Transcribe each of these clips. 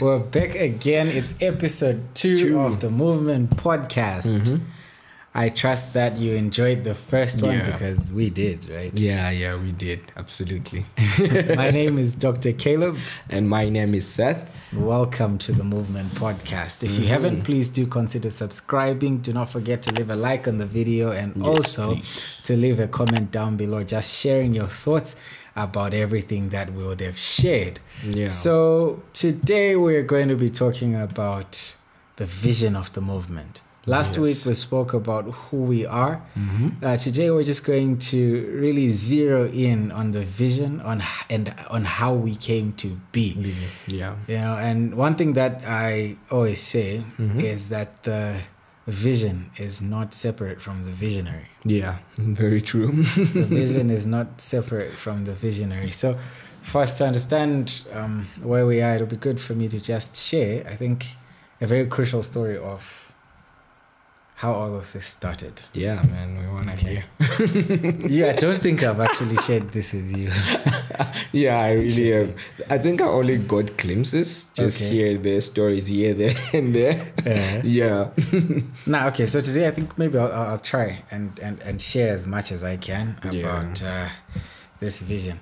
We're back again. It's episode two, Two. of the Movement Podcast. Mm-hmm. I trust that you enjoyed the first one Yeah. because we did, right? Yeah, yeah, we did. Absolutely. My name is Dr. Caleb. and my name is Seth. Welcome to the Movement Podcast. If you mm-hmm. haven't, please do consider subscribing. Do not forget to leave a like on the video and Yes, also please. to leave a comment down below, just sharing your thoughts about everything that we would have shared. Yeah. So today we're going to be talking about the vision of the movement. Last Yes. week we spoke about who we are. Mm-hmm. Uh, today we're just going to really zero in on the vision on and on how we came to be. Yeah. You know, and one thing that I always say Mm-hmm. is that the vision is not separate from the visionary. Yeah. Very true. The vision is not separate from the visionary. So, for us to understand um, where we are, it'll be good for me to just share, I think, a very crucial story of how all of this started. yeah, man. We wanna Okay. hear. yeah, I don't think I've actually shared this with you. Yeah, I really have. I think I only got glimpses. Just Okay. hear their stories here, there, and there. Uh, Yeah. Now, okay, so today I think maybe I'll, I'll try and, and, and share as much as I can Yeah. about uh, this vision.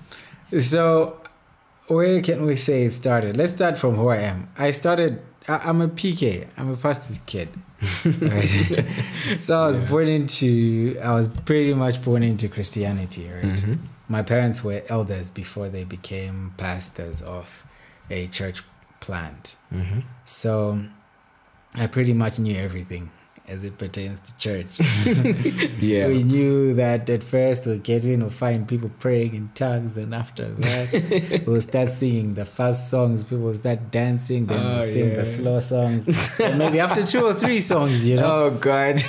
So, where can we say it started? Let's start from who I am. I started, I, I'm a PK, I'm a pastor's kid. right? so, I was born into, I was pretty much born into Christianity, right? Mm-hmm. My parents were elders before they became pastors of a church plant. Mm-hmm. So I pretty much knew everything as it pertains to church. Yeah. We knew that at first we'll get in, we'll find people praying in tongues, and after that, we'll start singing the fast songs, people start dancing, then we'll Oh, sing yeah. the slow songs. and maybe after two or three songs, you know, Oh God.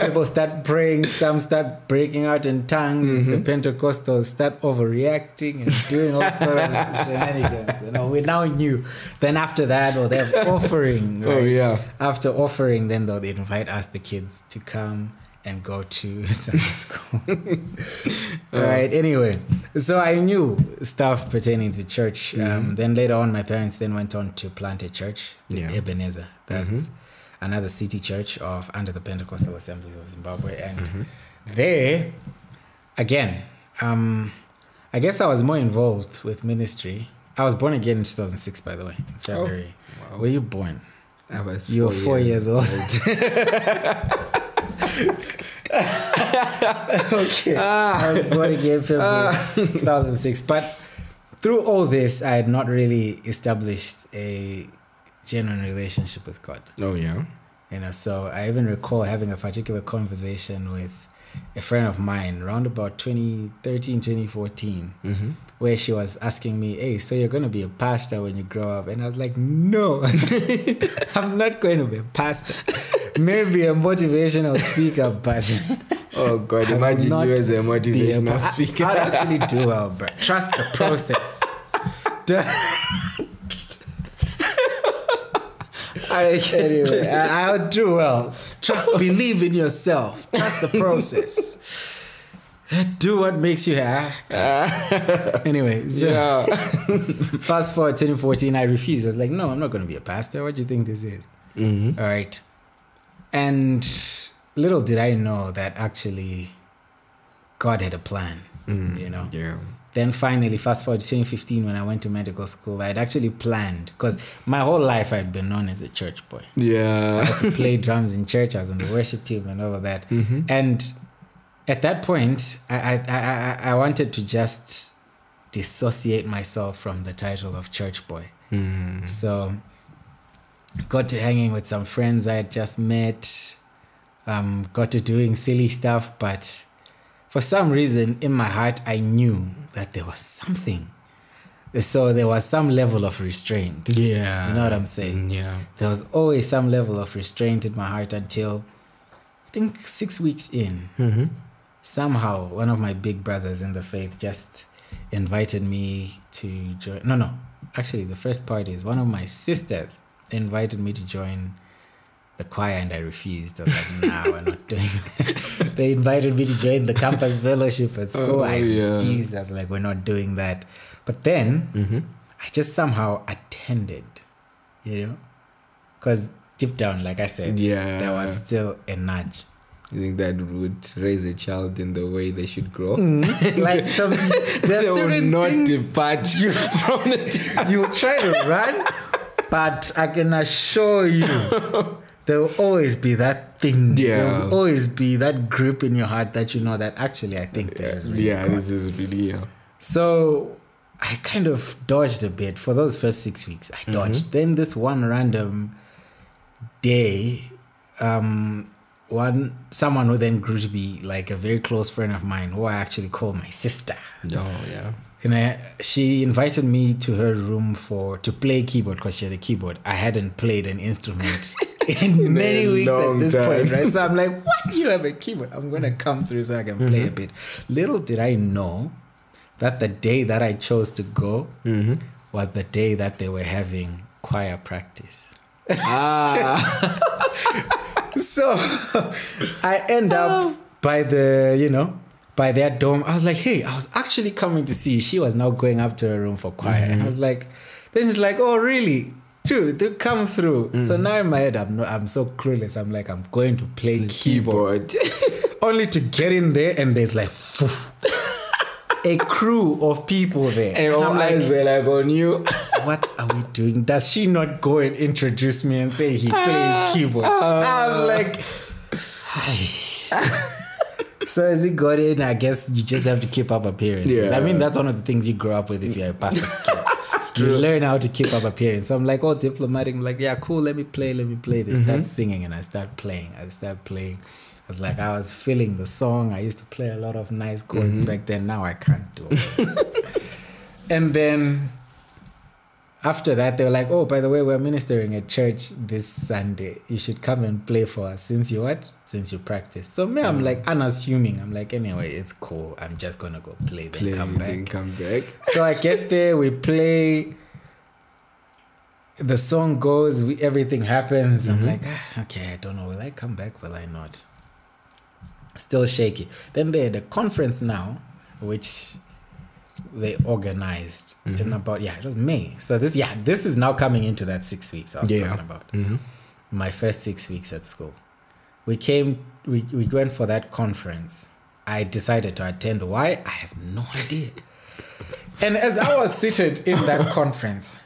people start praying, some start breaking out in tongues, Mm-hmm. the Pentecostals start overreacting and doing all sort of shenanigans. You know, we now knew. Then after that, or they have offering. Oh, yeah. After offering, then they'll invite us, the kids, to come and go to Sunday school. All right. Anyway, so I knew stuff pertaining to church. Mm-hmm. Um, then later on, my parents then went on to plant a church, in Yeah. Ebenezer. That's Mhm. another city church of under the Pentecostal Assemblies of Zimbabwe, and Mm-hmm. there, again, um, I guess I was more involved with ministry. I was born again in 2006, by the way, February. Oh, Wow. Were you born? I was You were four years, old. okay. Ah. I was born again February 2006. But through all this, I had not really established a genuine relationship with God. Oh yeah. You know, so I even recall having a particular conversation with a friend of mine around about 2013, 2014, Mm-hmm. where she was asking me, Hey, so you're going to be a pastor when you grow up? And I was like, No, I'm not going to be a pastor. Maybe a motivational speaker, but Oh God. I will Imagine you as a motivational speaker. I'd actually do well, bro. Trust the process. I anyway, I, I'll do well. Trust, believe in yourself. Trust the process. Do what makes you happy. anyway, so yeah. fast forward 2014, I refused. I was like, no, I'm not going to be a pastor. What do you think this is? Mm-hmm. All right. And little did I know that actually God had a plan, Mm. you know. Yeah. Then finally, fast forward to 2015, when I went to medical school, I had actually planned because my whole life I'd been known as a church boy. Yeah. I used to play drums in church. I was on the worship team and all of that. Mm-hmm. And at that point, I, I, I, I- I wanted to just dissociate myself from the title of church boy. Mm. So got to hanging with some friends I had just met. Um, got to doing silly stuff, but for some reason in my heart I knew that there was something. So there was some level of restraint. Yeah. You know what I'm saying? Mm, Yeah. There was always some level of restraint in my heart until I think six weeks in. Mm-hmm. Somehow, one of my big brothers in the faith just invited me to join. No, no. Actually, the first part is one of my sisters invited me to join the choir, and I refused. I was like, nah, we're not doing that. they invited me to join the campus fellowship at school. Oh, I yeah. refused. I was like, we're not doing that. But then Mm-hmm. I just somehow attended you know, because deep down, like I said, Yeah. there was still a nudge. You think that would raise a child in the way they should grow? like some, they will certain not things you, from the you try to run, but I can assure you, there will always be that thing. There Yeah. will always be that grip in your heart that you know that actually I think this is really yeah, God. this is really yeah. So I kind of dodged a bit for those first six weeks. I dodged. Then this one random day, um, one someone who then grew to be like a very close friend of mine, who I actually call my sister. Oh yeah. And I, she invited me to her room for to play keyboard because she had a keyboard. I hadn't played an instrument in many a weeks at this time. point, right? So I'm like, "What? You have a keyboard? I'm gonna come through so I can play Mm-hmm. a bit." Little did I know that the day that I chose to go Mm-hmm. was the day that they were having choir practice. Ah, So I end up by the, you know, by their dorm. I was like, hey, I was actually coming to see. you." She was now going up to her room for choir. And I was mm-hmm. like, then he's like, oh, really? True, they come through. So mm. now in my head, I'm not, I'm so clueless. I'm like, I'm going to play keyboard. keyboard. Only to get in there and there's like a crew of people there. and all I'm like, eyes were like on you. what are we doing? Does she not go and introduce me and say he plays keyboard? Ah. I was like, so as he got in, I guess you just have to keep up appearances. Yeah. I mean, that's one of the things you grow up with if you're a pastor's kid. You learn how to keep up appearance. So I'm like, oh, diplomatic. I'm like, yeah, cool. Let me play. Let me play. They start mm-hmm. singing, and I start playing. I start playing. I was like, I was feeling the song. I used to play a lot of nice chords mm-hmm. back then. Now I can't do it. and then after that, they were like, "Oh, by the way, we're ministering at church this Sunday. You should come and play for us since you what? Since you practice." So me, I'm like unassuming. I'm like, anyway, it's cool. I'm just gonna go play, then Play, come then back. come back. So I get there, we play. The song goes, we, everything happens. I'm like, ah, okay, I don't know. Will I come back? Will I not? Still shaky. Then they had a conference now, which they organized in about yeah, it was May. So this yeah, this is now coming into that six weeks I was Yeah. talking about. Mm-hmm. My first six weeks at school. We came we, we went for that conference. I decided to attend. Why? I have no idea. and as I was seated in that conference,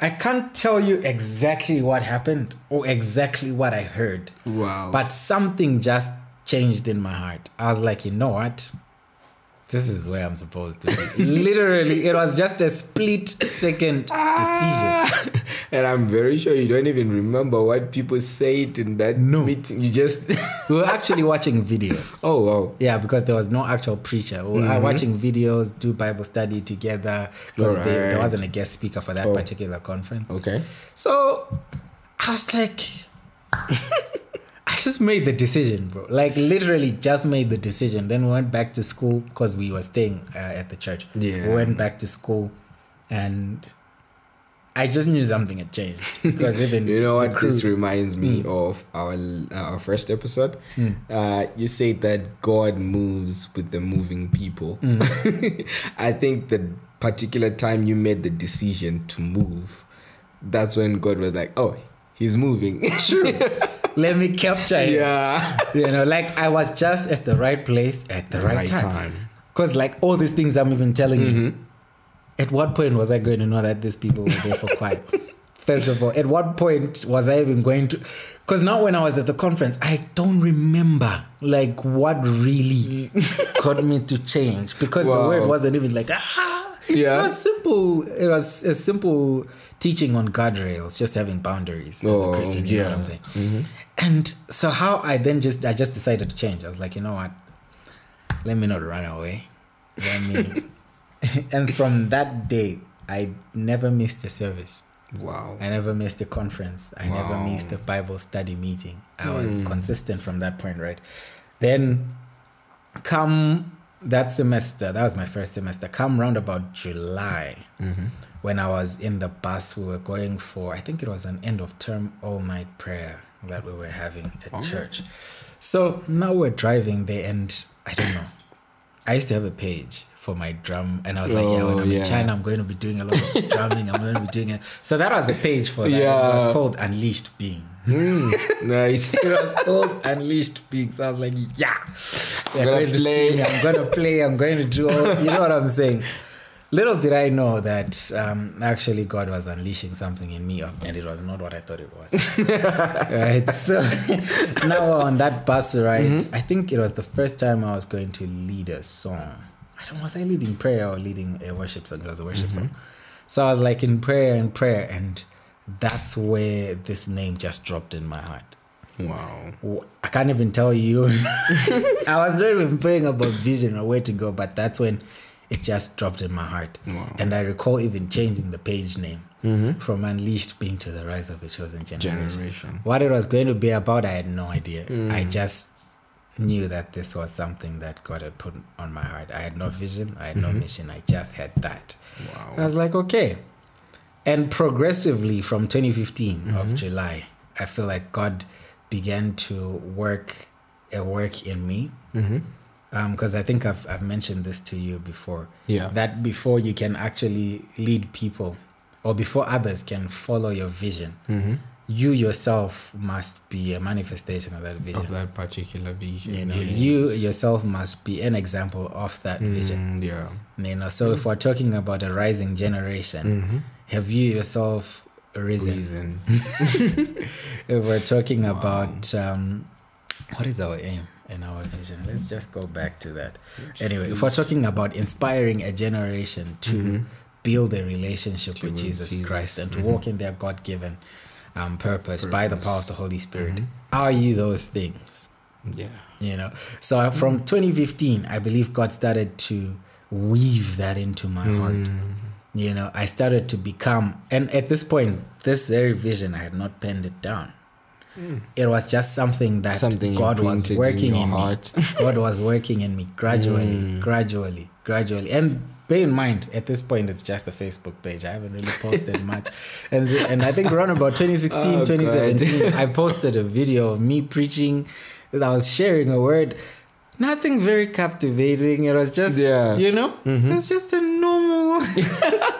I can't tell you exactly what happened or exactly what I heard. Wow. But something just changed in my heart. I was like, you know what? This is where I'm supposed to be. Literally, it was just a split second ah. decision. and I'm very sure you don't even remember what people said in that No. meeting. You just We were actually watching videos. oh wow. Yeah, because there was no actual preacher. We were mm-hmm. watching videos, do Bible study together. Because there, there wasn't a guest speaker for that Oh. particular conference. Okay. So I was like, I just made the decision, bro. Like literally just made the decision. Then we went back to school because we were staying uh, at the church. Yeah. We went back to school and I just knew something had changed because even You know what crew- this reminds me Mm. of our our first episode. Uh, you said that God moves with the moving people. Mm. I think the particular time you made the decision to move, that's when God was like, "Oh, he's moving." True. Let me capture it. yeah. You know, like I was just at the right place at the right, Right time. Because like all these things I'm even telling you, Mm-hmm. at what point was I going to know that these people were there for quiet? First of all, at what point was I even going to? Because now when I was at the conference, I don't remember like what really got me to change because the word wasn't even like ah. Yeah. It was simple. It was a simple teaching on guardrails, just having boundaries as Oh, a Christian. You know what I'm yeah. Mm-hmm. And so how I then just I just decided to change. I was like, you know what? Let me not run away. Let me. and from that day, I never missed a service. Wow. I never missed a conference. I never missed a Bible study meeting. I was hmm. consistent from that point, right? Then, come that semester, that was my first semester, come round about July, mm-hmm. when I was in the bus, we were going for, I think it was an end of term all night prayer that we were having at church. So now we're driving there, and I don't know. I used to have a page for my drum, and I was like, yeah, when Oh, I'm yeah. in China, I'm going to be doing a lot of drumming. I'm going to be doing it. So that was the page for that. It Yeah. was called Unleashed Being. Mm, nice. It was called Unleashed Being. So I was like, yeah, they're Gonna going to play. sing. I'm going to play. I'm going to do all. You know what I'm saying? Little did I know that um, actually God was unleashing something in me, and it was not what I thought it was. right. So now on that bus ride, Mm-hmm. I think it was the first time I was going to lead a song. I don't was I leading prayer or leading a worship song? It was a worship Mm-hmm. song. So I was like in prayer and prayer, and that's where this name just dropped in my heart. Wow. I can't even tell you. I was not even praying about vision or where to go, but that's when it just dropped in my heart. Wow. And I recall even changing the page name mm-hmm. from Unleashed being to the Rise of a Chosen Generation. Generation. What it was going to be about, I had no idea. Mm. I just knew that this was something that God had put on my heart. I had no vision, I had no mm-hmm. mission, I just had that. I was like, okay. And progressively from 2015 of mm-hmm. July, I feel like God began to work a work in me. Because I think I've, I've mentioned this to you before. Yeah. That before you can actually lead people or before others can follow your vision, Mm-hmm. you yourself must be a manifestation of that vision. Of that particular vision. you know, yes. you yourself must be an example of that vision. Mm, yeah. You know, so if we're talking about a rising generation, Mm-hmm. have you yourself risen? Reason. If we're talking about um, what is our aim and our vision, let's just go back to that. Anyway, if we're talking about inspiring a generation to Mhm. build a relationship To with Jesus, Jesus. Christ and to Mhm. walk in their God given um, purpose, by the power of the Holy Spirit, Mhm. are you those things? Yeah. you know so from 2015 i believe god started to weave that into my heart Mm. you know i started to become and at this point this very vision i had not penned it down it was just something that Something god was in working in, heart. me god was working in me gradually Mm. gradually gradually and bear in mind at this point it's just a facebook page i haven't really posted much and, and i think around about 2016 Oh, God. 2017 i posted a video of me preaching that i was sharing a word nothing very captivating it was just Yeah. you know Mhm. it's just a normal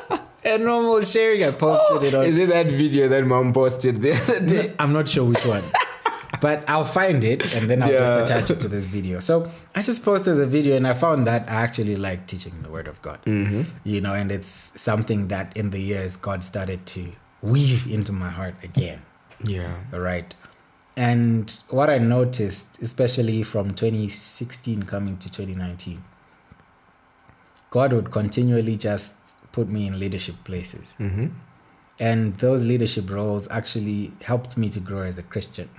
normal sharing i posted it on Is it that video that mom posted the other day? I'm not sure which one. But I'll find it and then I'll Yeah. just attach it to this video. So I just posted the video and I found that I actually like teaching the word of God. Mm-hmm. You know, and it's something that in the years God started to weave into my heart again. Yeah. Right. And what I noticed, especially from 2016 coming to 2019, God would continually just put me in leadership places Mm-hmm. and those leadership roles actually helped me to grow as a christian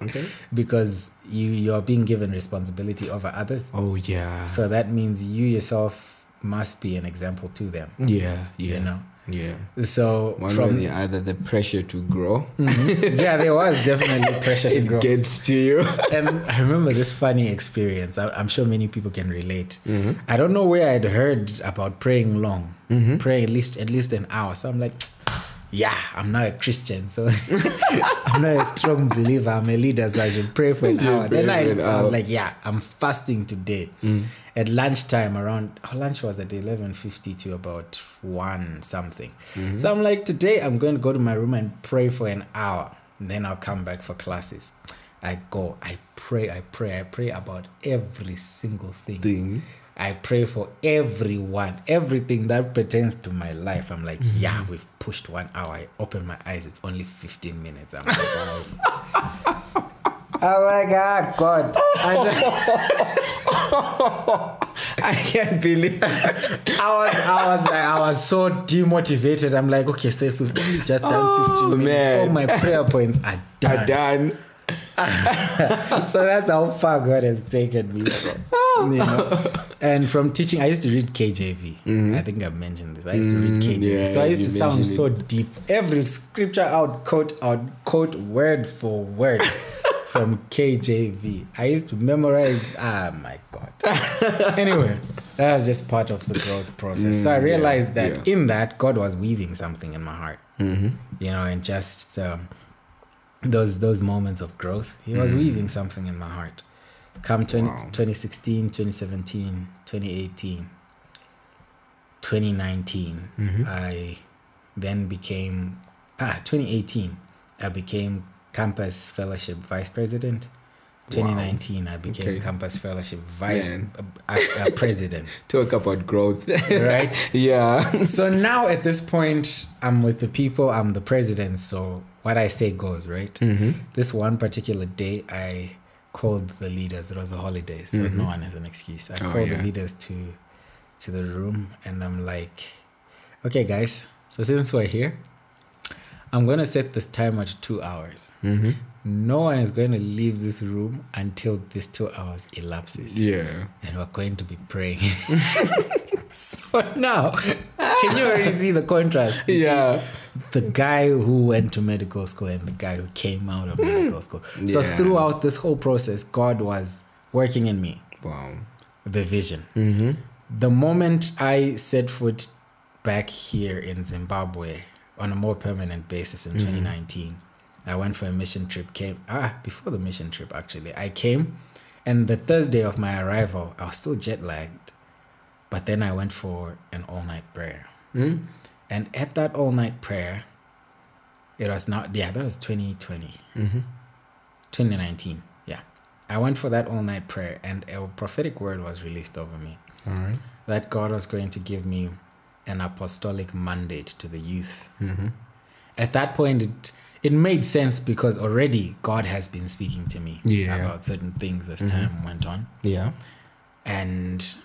Okay. because you you are being given responsibility over others Oh yeah. so that means you yourself must be an example to them yeah. Yeah. you know Yeah. so One or from the other, the pressure to grow Mhm. yeah there was definitely pressure to it grow gets to you. and i remember this funny experience I, i'm sure many people can relate Mm-hmm. i don't know where i'd heard about praying long Mm-hmm. pray at least at least an hour. So I'm like, yeah, I'm not a Christian, so I'm not a strong believer. I'm a leader, so I should pray for an hour. Then I, I was like, yeah, I'm fasting today. Mm. At lunchtime, around our lunch was at 11:50 to about one something. Mm-hmm. So I'm like, today I'm going to go to my room and pray for an hour. Then I'll come back for classes. I go, I pray, I pray, I pray about every single thing. Thing. I pray for everyone, everything that pertains to my life. I'm like, Mm-hmm. yeah, we've pushed one hour. I open my eyes, it's only 15 minutes. I'm like, wow. I'm like, ah, God. I, I can't believe. I was, I was like, I was so demotivated. I'm like, okay, so if we've only just done 15 Oh, minutes, man. all my prayer points are done. Are done. so that's how far God has taken me from. You know? And from teaching, I used to read KJV. I think I've mentioned this. I used to read Mm, KJV. yeah, so I used to sound mentioned so deep. Every scripture would quote, would quote word for word from KJV. I used to memorize. Ah, my God. anyway, that was just part of the growth process. so I Mm, yeah, realized that yeah. in that, God was weaving something in my heart. Mm-hmm. You know, and just um, those those moments of growth, He was Mm. weaving something in my heart. Come 20, Wow. 2016, 2017, 2018, 2019, Mhm. I then became, ah, 2018, I became Campus Fellowship Vice President. 2019, I became Okay. Campus Fellowship Vice uh, uh, uh, President. Talk about growth. right? yeah. So now at this point, I'm with the people, I'm the president, so what I say goes, right? Mm-hmm. This one particular day, I called the leaders. It was a holiday, so Mhm. no one has an excuse. I Oh, called yeah. the leaders to to the room, and I'm like, "Okay, guys. So since we're here, I'm gonna set this timer to two hours. Mm-hmm. No one is going to leave this room until this two hours elapses, Yeah. and we're going to be praying." so now, can you already see the contrast? Yeah. the guy who went to medical school and the guy who came out of medical school. So Yeah. throughout this whole process, God was working in me Wow. the vision. Mm-hmm. The moment I set foot back here in Zimbabwe on a more permanent basis in 2019, I went for a mission trip. Came ah before the mission trip actually. I came, and the Thursday of my arrival, I was still jet lagged, but then I went for an all night prayer. Mm-hmm. And at that all night prayer, it was not, yeah, that was 2020, Mm-hmm. 2019. Yeah. I went for that all night prayer, and a prophetic word was released over me All right. that God was going to give me an apostolic mandate to the youth. Mm-hmm. At that point, it, it made sense because already God has been speaking to me Yeah. about certain things as Mhm. time went on. Yeah. and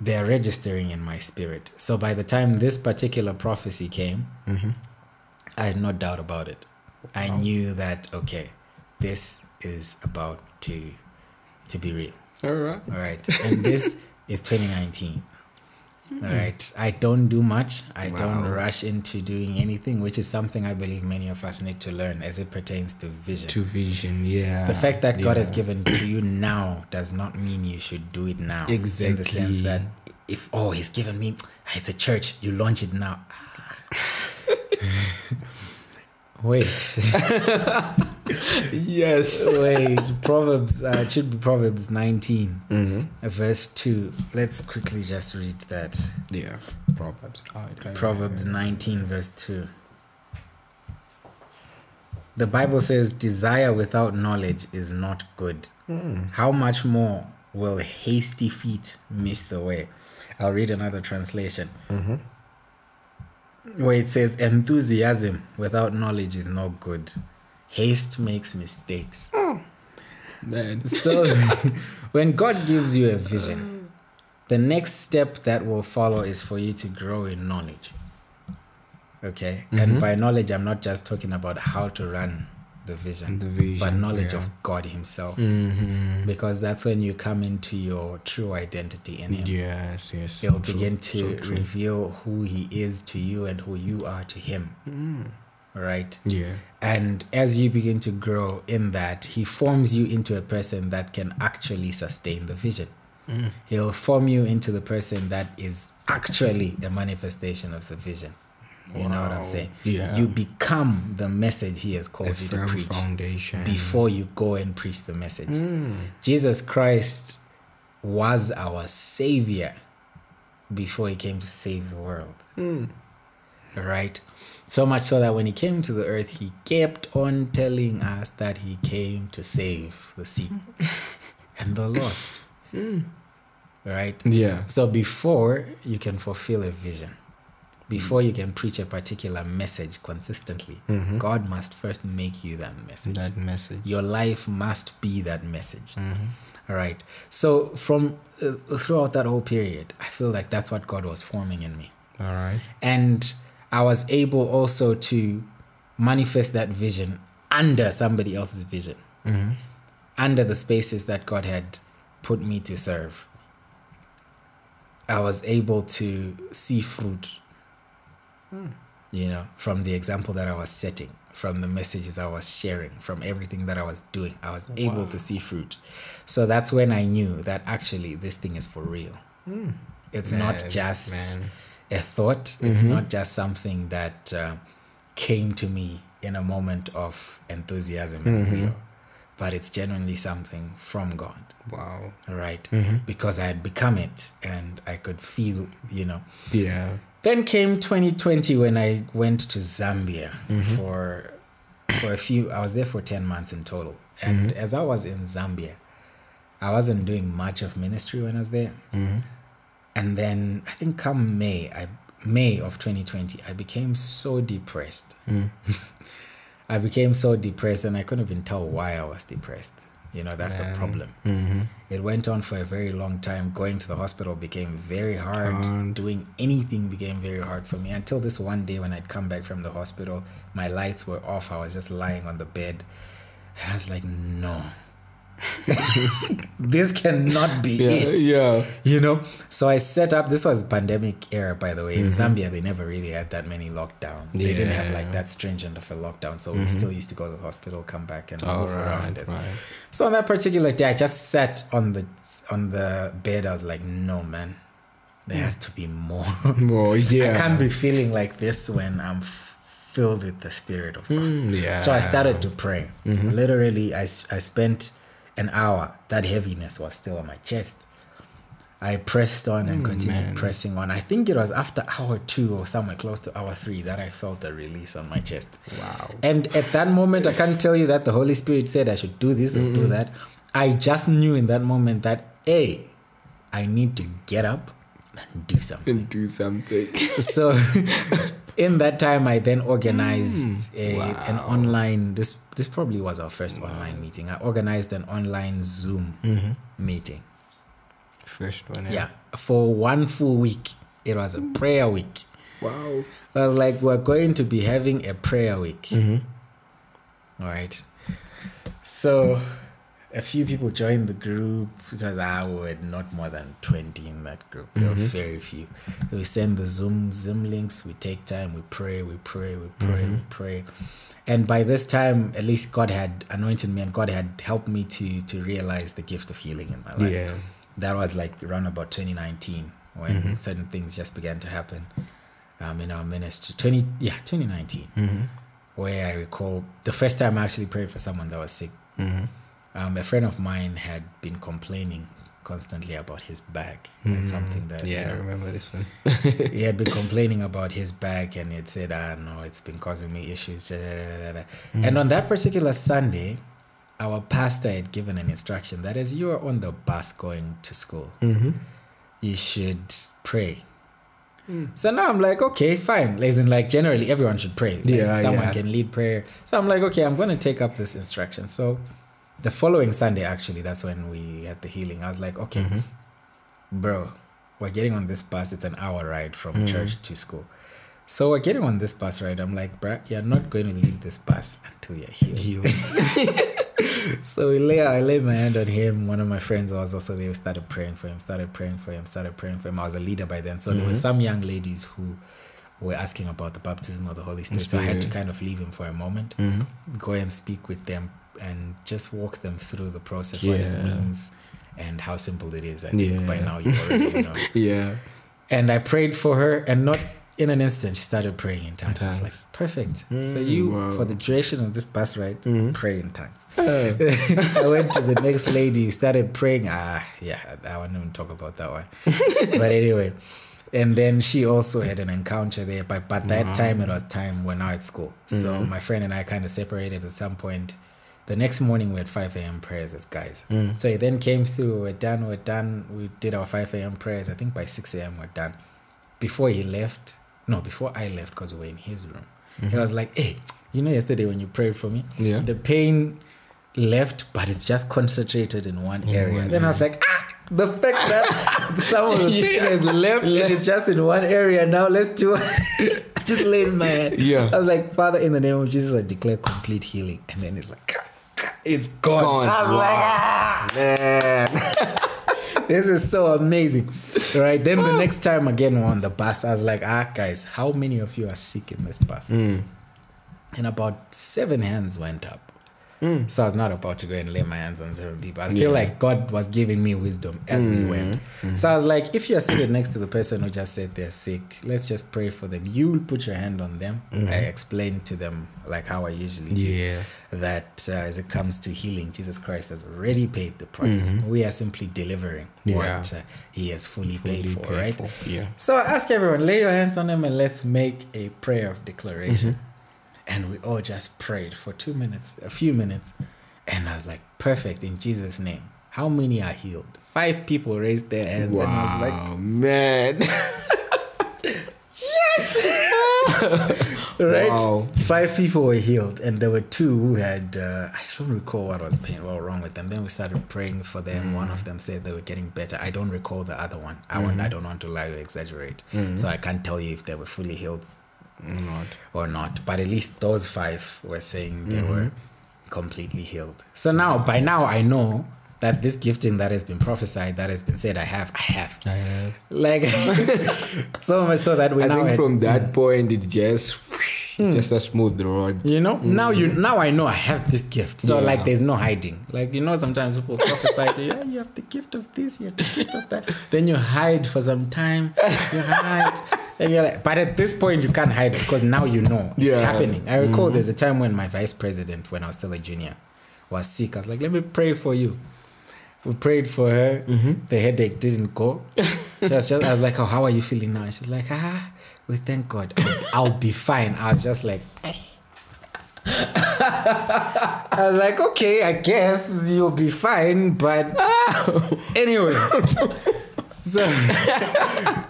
they're registering in my spirit. So by the time this particular prophecy came, Mm-hmm. I had no doubt about it. I Wow. knew that okay, this is about to to be real. All right. All right, and this is 2019. All right, I don't do much. I don't rush into doing anything, which is something I believe many of us need to learn as it pertains to vision. To vision. Yeah. the fact that God has given to you now does not mean you should do it now. Exactly. In the sense that if oh he's given me ah, it's a church, you launch it now. Wait, Yes. wait. Proverbs. Uh, it should be Proverbs nineteen, Mm-hmm. verse two. Let's quickly just read that. Yeah. Proverbs. Right, Proverbs nineteen, verse two. The Bible says, "Desire without knowledge is not good." Mm. How much more will hasty feet miss the way? I'll read another translation Mm-hmm. where it says, Enthusiasm without knowledge is no good. Haste makes mistakes. Man. So, when God gives you a vision, the next step that will follow is for you to grow in knowledge. Okay? And Mhm. by knowledge, I'm not just talking about how to run the vision, The vision. but knowledge yeah. of God Himself. Mm-hmm. Because that's when you come into your true identity in Him. Yes. Yes. He'll True, begin to so reveal who He is to you and who you are to Him. Mm. Right? Yeah. And as you begin to grow in that, He forms you into a person that can actually sustain the vision. Mm. He'll form you into the person that is actually a manifestation of the vision. You know what I'm saying? Yeah. You become the message He has A called you to preach foundation. before you go and preach the message. Mm. Jesus Christ was our savior before he came to save the world. Mm. Right? So much so that when he came to the earth, he kept on telling us that he came to save the sick and the lost. Mm. Right? Yeah. So before you can fulfill a vision, before you can preach a particular message consistently, Mhm. God must first make you that message. That message. Your life must be that message. Mm-hmm. All right. So from uh, throughout that whole period, I feel like that's what God was forming in me. All right. And I was able also to manifest that vision under somebody else's vision, Mm-hmm. under the spaces that God had put me to serve. I was able to see fruit, you know, from the example that I was setting, from the messages I was sharing, from everything that I was doing. I was able to see fruit. So that's when I knew that actually this thing is for real. Mm. It's not just man. A thought. It's Mhm. not just something that uh, came to me in a moment of enthusiasm and Mhm. zeal, but it's genuinely something from God, Wow. right? Mm-hmm. Because I had become it and I could feel, you know. Yeah. Then came 2020 when I went to Zambia Mm-hmm. for for a few. I was there for 10 months in total, and Mm-hmm. as I was in Zambia, I wasn't doing much of ministry when I was there. And then I think come May, I May of 2020, I became so depressed. Mm. I became so depressed, and I couldn't even tell why I was depressed. You know, that's Man. the problem. Mm-hmm. It went on for a very long time. Going to the hospital became very hard. Hard. Doing anything became very hard for me until this one day when I'd come back from the hospital, my lights were off. I was just lying on the bed. And I was like, no. this cannot be Yeah. it. Yeah. You know? So I set up this was pandemic era by the way. In Mm-hmm. Zambia they never really had that many lockdown. They didn't have like that stringent of a lockdown. So we still used to go to the hospital, come back and All move around. right. as- Right. so on that particular day, I just sat on the on the bed. I was like, "No, man, there has to be more. More, yeah. I can't be feeling like this when I'm f- filled with the Spirit of God." Mm, yeah. So I started to pray. Literally, I, I spent an hour. That heaviness was still on my chest. I pressed on and Mm, continued man. pressing on. I think it was after hour two or somewhere close to hour three that I felt a release on my chest. Wow. And at that moment, I can't tell you that the Holy Spirit said I should do this or do that. I just knew in that moment that, hey, I need to get up and do something. And do something. so, in that time, I then organized a, an online. This this probably was our first online meeting. I organized an online Zoom meeting. First one. Yeah, for one full week. It was a prayer week. Wow. I was like, we're going to be having a prayer week. Mm-hmm. All right. So a few people joined the group because I were not more than 20 in that group. There were very few. So we send the Zoom Zoom links, we take time, we pray, we pray, we pray, we pray. And by this time, at least God had anointed me and God had helped me to to realize the gift of healing in my life. Yeah. That was like around about 2019 when certain things just began to happen um, in our ministry. 20 yeah, 2019 Mm-hmm. where I recall the first time I actually prayed for someone that was sick. Um, a friend of mine had been complaining constantly about his back. That's something that you Mm, Yeah, I remember this one. he had been complaining about his back, and he had said, "Ah, no, it's been causing me issues." da, da, da, da, da." Mm. And on that particular Sunday, our pastor had given an instruction that as you are on the bus going to school, Mm-hmm. you should pray. So now I'm like, okay, fine. As in, like, generally everyone should pray. Like, Yeah, someone yeah. can lead prayer. So I'm like, okay, I'm going to take up this instruction. So the following Sunday, actually, that's when we had the healing. I was like, okay, Mm-hmm. bro, we're getting on this bus. It's an hour ride from Mm. church to school. So we're getting on this bus ride. I'm like, bruh, you're not going to leave this bus until you're healed. Healed. So we lay, I laid my hand on him. One of my friends was also there. We started praying for him, started praying for him, started praying for him. I was a leader by then. So there were some young ladies who were asking about the baptism of the Holy Spirit. So I had to kind of leave him for a moment, Mm-hmm. go and speak with them and just walk them through the process, what it means and how simple it is. I think by now you already know. Yeah. And I prayed for her, and not in an instant, she started praying in tongues. I was like, perfect. so Mm, you, wow. for the duration of this bus ride, Mhm. pray in tongues. Oh. I went to the next lady who started praying. Ah, yeah, I won't even talk about that one. but anyway, and then she also had an encounter there. But by that time, it was time we're now at school. So Mm-hmm. my friend and I kind of separated at some point. The next morning, we had 5 a.m. prayers as guys. Mm. So he then came through. We're done. We're done. We did our 5 a.m. prayers. I think by 6 a.m. we're done. Before he left, no, before I left, because we were in his room, he was like, "Hey, you know, yesterday when you prayed for me, Mm-hmm. Yeah. the pain left, but it's just concentrated in one area." one then I was like, "Ah, the fact that some of the pain Yeah. has left and it's just in one area now. Let's do it." I just laid my head. Yeah. I was like, "Father, in the name of Jesus, I declare complete healing." And then it's like, "It's gone." Gone. I'm like, Wow. "Ah." Man. this is so amazing. Right. Then the next time again we're on the bus, I was like, ah, guys, how many of you are sick in this bus? Mm. And about seven hands went up. Mm. So I was not about to go and lay my hands on seven people. I feel Yeah. like God was giving me wisdom as we went. So I was like, if you're seated next to the person who just said they're sick, let's just pray for them. You will put your hand on them. I explained to them like how I usually do Yeah. that uh, as it comes to healing, Jesus Christ has already paid the price. We are simply delivering Yeah. what uh, He has fully, paid for, paid right? for, Yeah. So I ask everyone, lay your hands on them and let's make a prayer of declaration. And we all just prayed for two minutes, a few minutes. And I was like, perfect in Jesus' name. How many are healed? Five people raised their hands and I was like, Wow, man. right? Wow. Five people were healed, and there were two who had uh, I don't recall what was pain, what was wrong with them. Then we started praying for them. Mm. One of them said they were getting better. I don't recall the other one. I want I mm-hmm. don't want to lie or exaggerate, mm-hmm. so I can't tell you if they were fully healed Not. or not. But at least those five were saying they mm-hmm. were completely healed. So now, by now, I know that this gifting that has been prophesied, that has been said, I have, I have. I have. Like so much so that we I now think had- from that mm. point, it just, it's hmm. just a smooth road. You know, mm-hmm. now you now I know I have this gift. So Yeah. like there's no hiding. Like you know, sometimes people prophesy to you, yeah, you have the gift of this, you have the gift of that. Then you hide for some time. You hide. And you're like, but at this point you can't hide it because now you know it's Yeah. happening. I recall there's a time when my vice president, when I was still a junior, was sick. I was like, let me pray for you. We prayed for her. The headache didn't go. She was just, I was like, oh, how are you feeling now? And she's like, ah, we thank God. I'll, I'll be fine. I was just like, I was like, okay, I guess you'll be fine, but anyway. So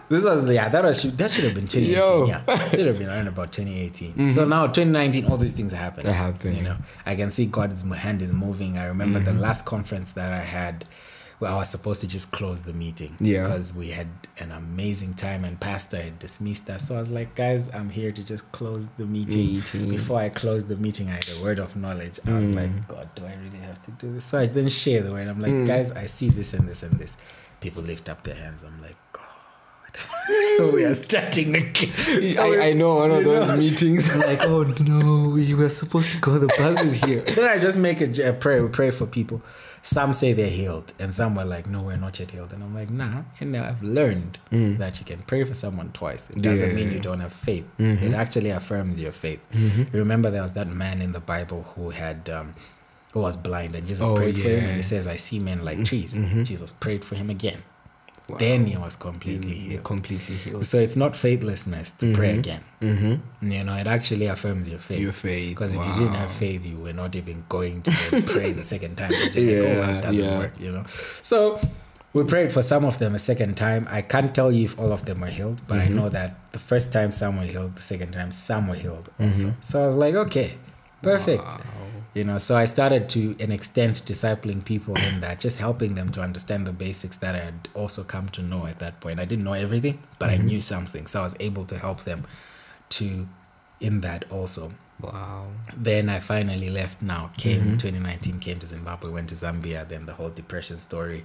this was yeah, that was that should have been 2018. Yo. Yeah, should have been around about 2018. Mm-hmm. So now 2019, all these things happen happening. They're happening. You know, I can see God's hand is moving. I remember the mm-hmm. last conference that I had. Where I was supposed to just close the meeting Yeah. because we had an amazing time and pastor had dismissed us. So I was like, guys, I'm here to just close the meeting. Meeting. Before I close the meeting, I had a word of knowledge. I was mm. like, God, do I really have to do this? So I then share the word. I'm like, mm. guys, I see this and this and this. People lift up their hands. I'm like, God, we are starting again. I, I know one of those know, meetings. Like, oh no, we were supposed to go. The bus is here. then I just make a, a prayer. We pray for people. Some say they're healed, and some were like, no, we're not yet healed. And I'm like, nah. And now I've learned mm. that you can pray for someone twice. It doesn't mean you don't have faith. Mm-hmm. It actually affirms your faith. Mm-hmm. Remember, there was that man in the Bible who had. Um, who was blind and Jesus Oh, prayed for him and he says, I see men like mm-hmm. trees. Jesus prayed for him again. Then he was completely healed. completely healed. So it's not faithlessness to pray again. Mm-hmm. You know, it actually affirms your faith. Your faith. Because if you didn't have faith, you were not even going to pray the second time. Because you're like, oh, Yeah, doesn't yeah. work, you know. So we prayed for some of them a second time. I can't tell you if all of them were healed, but Mm-hmm. I know that the first time some were healed, the second time some were healed Mm-hmm. also. So I was like, okay, perfect. You know, so I started to an extent discipling people in that, just helping them to understand the basics that I had also come to know at that point. I didn't know everything, but Mm-hmm. I knew something. So I was able to help them to in that also. Wow. Then I finally left now. Came Mm-hmm. 2019, came to Zimbabwe, went to Zambia, then the whole depression story.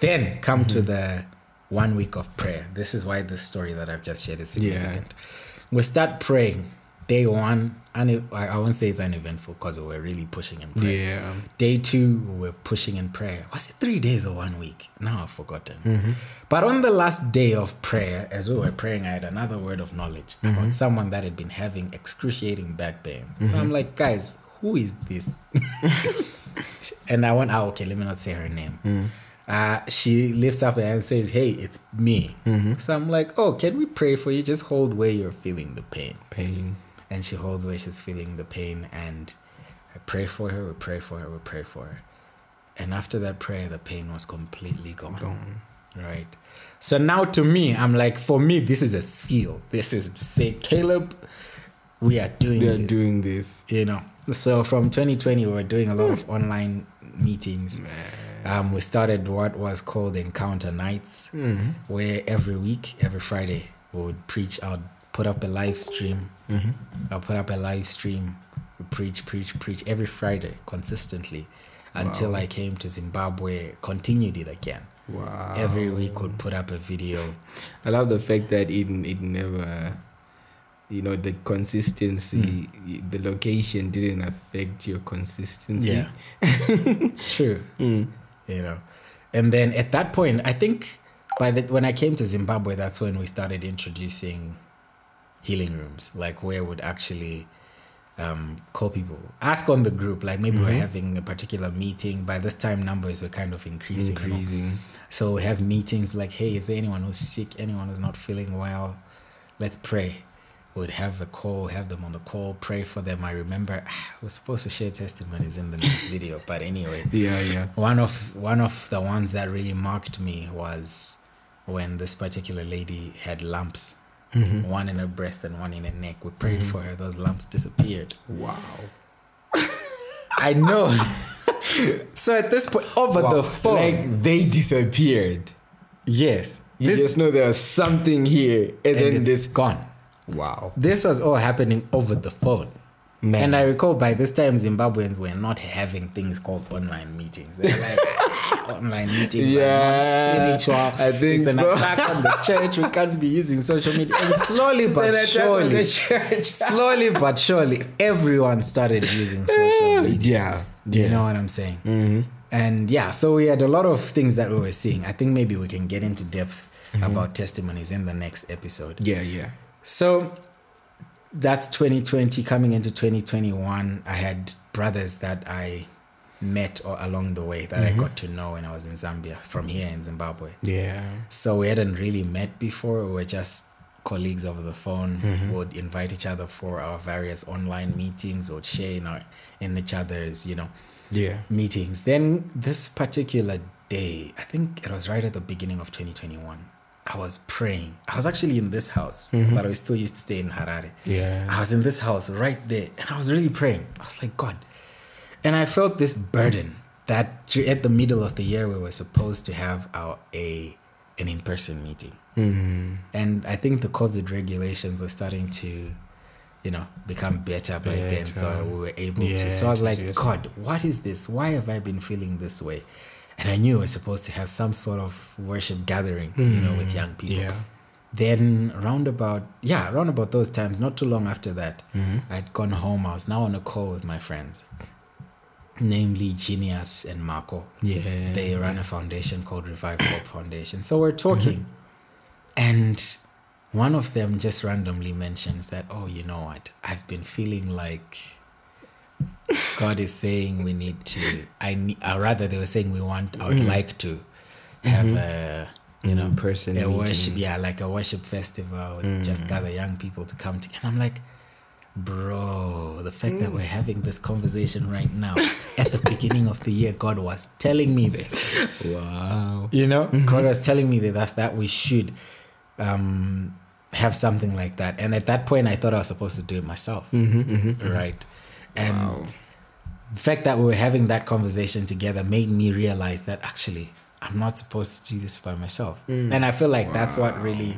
Then come to Mm-hmm. the one week of prayer. This is why this story that I've just shared is significant. Yeah. We start praying. Day one, une- I I won't say it's uneventful because we were really pushing in prayer. Yeah. Day two, we were pushing in prayer. Was it three days or one week? Now I've forgotten. Mm-hmm. But on the last day of prayer, as we were praying, I had another word of knowledge Mm-hmm. about someone that had been having excruciating back pain. So I'm like, guys, who is this? and I went, ah, okay, let me not say her name. Mm. Uh, she lifts up her hand and says, hey, it's me. Mm-hmm. So I'm like, oh, can we pray for you? Just hold where you're feeling the pain Pain. And she holds where she's feeling the pain and I pray for her, we pray for her, we pray for her. And after that prayer, the pain was completely gone. Gone. Right. So now to me, I'm like, for me, this is a seal. This is to say, Caleb, we are doing we are this. doing this. you know. So from 2020, we were doing a lot of online meetings. Um, we started what was called Encounter Nights, Mm-hmm. where every week, every Friday, we would preach. I'd put up a live stream. Mm-hmm. I'll put up a live stream, preach, preach, preach every Friday consistently until I came to Zimbabwe, continued it again. Wow. Every week would put up a video. I love the fact that it it never you know the consistency, Hmm. the location didn't affect your consistency. Yeah. True. Mm. You know. And then at that point, I think by the when I came to Zimbabwe, that's when we started introducing healing rooms, like where would actually um, call people, ask on the group, like maybe we're having a particular meeting. By this time, numbers were kind of increasing. you know. So we have meetings like, hey, is there anyone who's sick? Anyone who's not feeling well? Let's pray. We'd have a call, have them on the call, pray for them. I remember I was supposed to share testimonies in the next video, but anyway, Yeah, yeah. one of one of the ones that really marked me was when this particular lady had lumps, one in her breast and one in her neck. We prayed for her; those lumps disappeared. Wow. I know. so at this point, over Wow. the phone, Like they disappeared. yes, You this, just know there was something here, and, and then it's this. gone. Wow. This was all happening over the phone. Man. And I recall by this time Zimbabweans were not having things called online meetings. They're like "Ah, online meetings Yeah, spiritual. I think it's an so. attack on the church. We can't be using social media. And slowly It's but surely, the church. slowly but surely, everyone started using social media. Yeah. You know what I'm saying? Mm-hmm. And yeah, so we had a lot of things that we were seeing. I think maybe we can get into depth Mm-hmm. about testimonies in the next episode. Yeah, yeah. So that's 2020 coming into 2021. I had brothers that I met or along the way that I mm-hmm. got to know when I was in Zambia from here in Zimbabwe. Yeah. So we hadn't really met before. We were just colleagues over the phone. Mm-hmm. Would invite each other for our various online meetings or share in our in each other's, you know, Yeah. meetings. Then this particular day, I think it was right at the beginning of 2021. I was praying. I was actually in this house, mm-hmm. but I was still used to stay in Harare. Yeah. I was in this house right there, and I was really praying. I was like, God. And I felt this burden that at the middle of the year we were supposed to have our a an in-person meeting. Mm-hmm. And I think the COVID regulations were starting to, you know, become better by then. So we were able Yeah, to. So I was like, God, what is this? Why have I been feeling this way? And I knew I was supposed to have some sort of worship gathering, you know, with young people. Yeah. Then round about yeah, round about those times, not too long after that, Mm-hmm. I'd gone home. I was now on a call with my friends, namely Genius and Marco. Yeah. They run a foundation called Revive Hope Foundation. So we're talking, Mm-hmm. and one of them just randomly mentions that, oh, you know what? I've been feeling like God is saying we need to. I need, or rather, they were saying we want. I would Mm-hmm. like to have a, you know, in-person a meeting. worship. Yeah, like a worship festival. and Just gather young people to come together. And I'm like, bro, the fact that mm. we're having this conversation right now at the beginning of the year, God was telling me this. Wow. You know, God mm-hmm. was telling me that that we should um, have something like that. And at that point, I thought I was supposed to do it myself. Mm-hmm, mm-hmm, right. And Wow. the fact that we were having that conversation together made me realize that actually I'm not supposed to do this by myself. Mm. And I feel like that's what really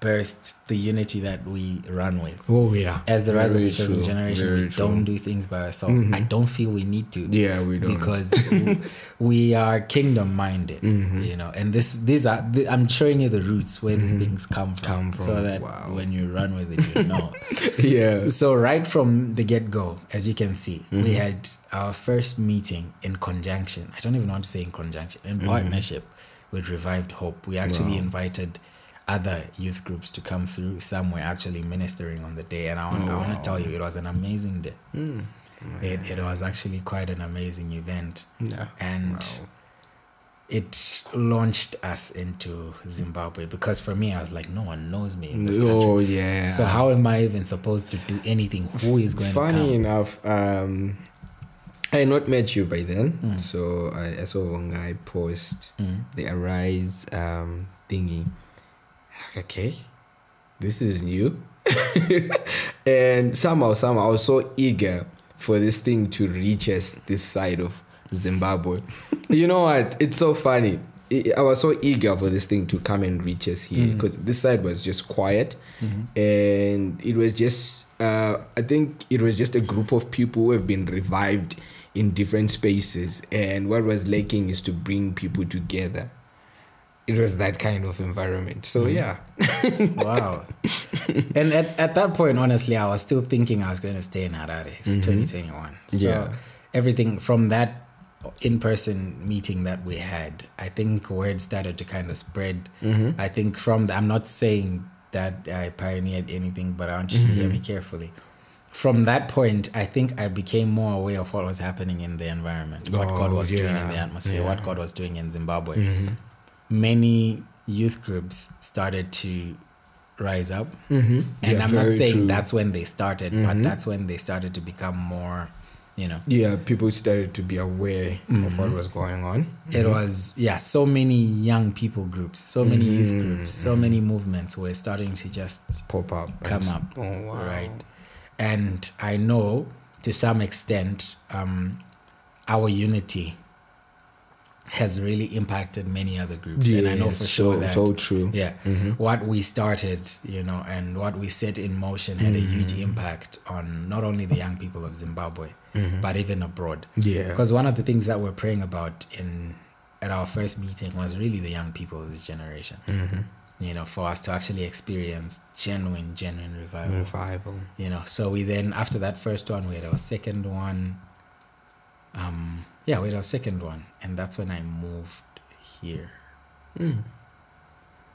birthed the unity that we run with. Oh yeah. As the Rise of Very the Chosen Generation, very we don't do things by ourselves. I don't feel we need to Yeah, we don't. because we are kingdom minded Mm-hmm. you know and this these are th- i'm showing you the roots where these things come from, Mm-hmm. Come so that wow. when you run with it you know yeah. so right from the get-go as you can see Mm-hmm. we had our first meeting in conjunction i don't even know want to say in conjunction in Mm-hmm. partnership with Revive Hope we actually invited other youth groups to come through some were actually ministering on the day and i want, I want to tell you it was an amazing day Mm. it, it was actually quite an amazing event Yeah. and Wow. it launched us into Zimbabwe because for me I was like no one knows me in this country. Oh yeah. So how am I even supposed to do anything? Who is going Funny to come? enough, um, I had not met you by then, Mm. so I, I saw one guy post Mm. the Arise um, thingy. Okay, this is new, and somehow, somehow, I was so eager for this thing to reach us this side of Zimbabwe. you know what? It's so funny. I was so eager for this thing to come and reach us here because this side was just quiet, and it was just. Uh, I think it was just a group of people who have been revived in different spaces, and what was lacking is to bring people together it was that kind of environment. So Mm-hmm. yeah, wow. and at, at that point, honestly, I was still thinking I was going to stay in Harare. It's 2021. So Mm-hmm. Yeah. everything from that in person meeting that we had, I think word started to kind of spread. Mm-hmm. I think from the, I'm not saying that I pioneered anything, but I want you to hear Mm-hmm. me carefully. From that point, I think I became more aware of what was happening in the environment, what God Oh, was doing in the atmosphere, what God was doing in Zimbabwe Mm-hmm. Many youth groups started to rise up. Mm-hmm. And Yeah, I'm not saying true. Mm-hmm. that's when they started, but that's when they started to become more, you know. yeah, people started to be aware of Mm-hmm. what was going on. It was, yeah, so many young people groups, so many youth groups, so many movements were starting to just Pop up, come up. Oh wow! Right. And I know to some extent, um, our unity has really impacted many other groups. and I know for sure so, that so true. yeah what we started you know and what we set in motion had a huge Mm-hmm. impact on not only the young people of zimbabwe but even abroad Mm-hmm. Yeah. because one of the things that we're praying about in at our first meeting was really the young people of this generation Mm-hmm. you know for us to actually experience genuine genuine revival Revival. you know so we then after that first one we had our second one um yeah we had our second one and that's when i moved here Mm.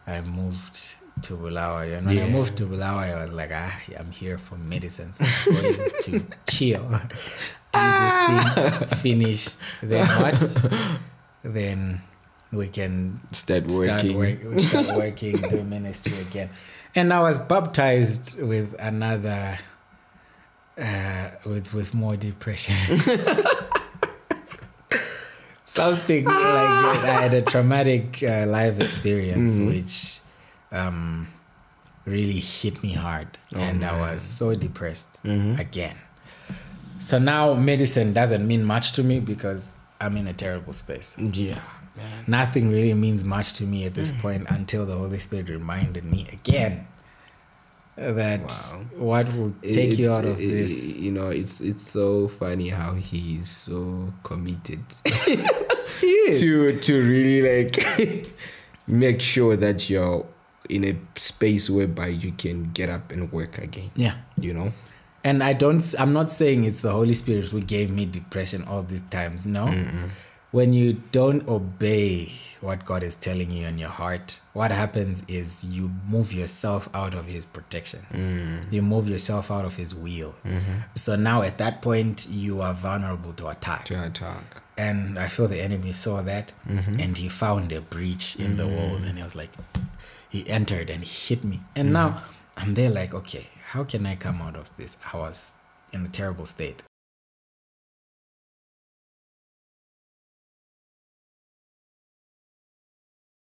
I moved to Bulawayo. And when I moved to Bulawayo, I was like, ah, I'm here for medicine. So I'm going to chill, do this thing, finish. Then what? then we can Start start, working. work, we start working, do ministry again. And I was baptized with another, uh, with with more depression. Something like that. I had a traumatic uh, life experience, Mm-hmm. which um, really hit me hard, Oh, and I was so depressed Mm-hmm. again. So now medicine doesn't mean much to me because I'm in a terrible space Yeah. Man. nothing really means much to me at Mm. this point until the Holy Spirit reminded me again that Wow. what will take you out of it- this. You know, it's it's so funny how he's so committed to to really like make sure that you're in a space whereby you can get up and work again. Yeah. You know. And I don't, I'm not saying it's the Holy Spirit who gave me depression all these times. No. When you don't obey what God is telling you in your heart, what happens is you move yourself out of His protection. Mm. You move yourself out of His will. Mm-hmm. So now at that point, you are vulnerable to attack. To attack. And I feel the enemy saw that mm-hmm. and he found a breach in the walls mm. and he was like, he entered and hit me. And mm-hmm. now I'm there like, okay, how can I come out of this? I was in a terrible state.